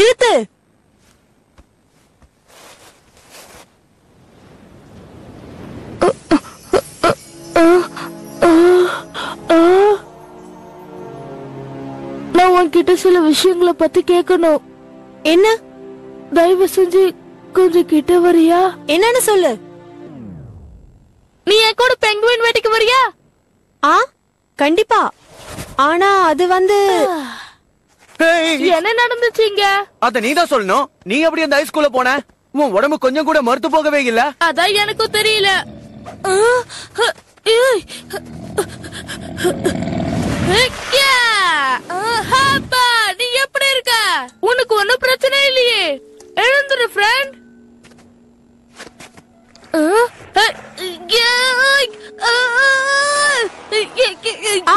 நிறுத்து. நான் உன்கிட்ட சில விஷயங்களை பத்தி கேட்கணும். என்ன? தயவு செஞ்சு கொஞ்சம் கிட்ட வரியா? என்னன்னு சொல்லு. நீ என் கூட பெங்குவின் வேட்டைக்கு வரியா? ஆ கண்டிப்பா. ஆனா அது வந்து என்ன நடந்துச்சு இங்க? அத நீ தான் சொல்லணும். நீ எப்படி அந்த ஹைஸ்கூல்ல போன? உன் உடம்பு கொஞ்சம் கூட மறுத்து போகவே இல்ல. அதான் எனக்கும் தெரியல. ஆ! ஆ, நீ எப்படி இருக்க? உனக்கு ஒண்ணும் பிரச்சனை இல்லையே. எழுந்துரு ஃப்ரெண்ட் கெச்சிலக்கா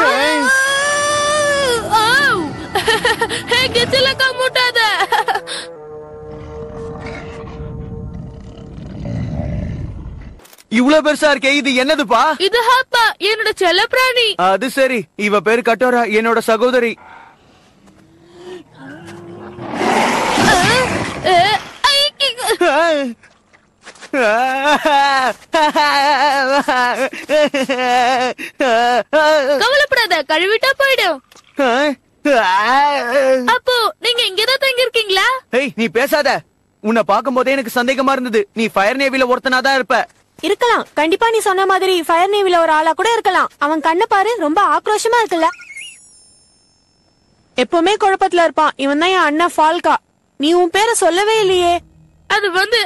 இவ்வளவு பெருசா இருக்கே இது என்னதுப்பா? இது ஹாப்பா என்னோட செல்ல பிராணி அது சரி இவ பேரு கட்டோரா என்னோட சகோதரி. கவலைப்படாத கழுவிட்டா போயிடும். அப்போ நீங்க இங்கதான் தங்கி இருக்கீங்களா ஏய் நீ பேசாத. உன்னை பார்க்கும்போதே எனக்கு சந்தேகமா இருந்தது. நீ ஃபயர் நேவில ஒருத்தனாதான் இருப்ப. இருக்கலாம். கண்டிப்பா நீ சொன்ன மாதிரி ஃபயர் நேவில ஒரு ஆளா கூட இருக்கலாம். அவன் கண்ண பாரு ரொம்ப ஆக்ரோஷமா இருக்குல்ல. எப்பவுமே குழப்பத்துல இருப்பான். இவன் தான் என் அண்ணன் ஃபால்கா நீ உன் பேரை சொல்லவே இல்லையே. அது வந்து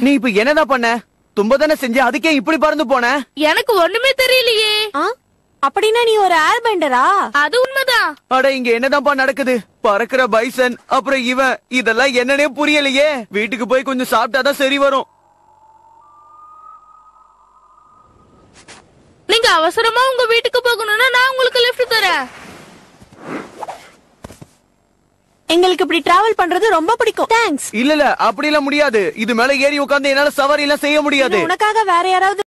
நீ இப்ப என்னதான் பண்ண? தும்ப தானே செஞ்ச அதுக்கே இப்படி பறந்து போன? எனக்கு ஒண்ணுமே தெரியலையே. ஆ? அப்படின்னா நீ ஒரு ஏர் பெண்டரா அது உண்மைதான். அட இங்க என்னதான்ப்பா நடக்குது? பறக்கிற பைசன் அப்புறம் இவன் இதெல்லாம் என்னன்னே புரியலையே. வீட்டுக்கு போய் கொஞ்சம் சாப்பிட்டாதான் சரி வரும். நீங்க அவசரமா உங்க வீட்டுக்கு போகணும்னா நான் உங்களுக்கு லிஃப்ட் தரேன். எங்களுக்கு இப்படி டிராவல் பண்றது ரொம்ப பிடிக்கும். தேங்க்ஸ் இல்ல இல்ல அப்படி எல்லாம் முடியாது. இது மேல ஏறி உட்கார்ந்து என்னால சவாரி எல்லாம் செய்ய முடியாது. உனக்காக வேற யாராவது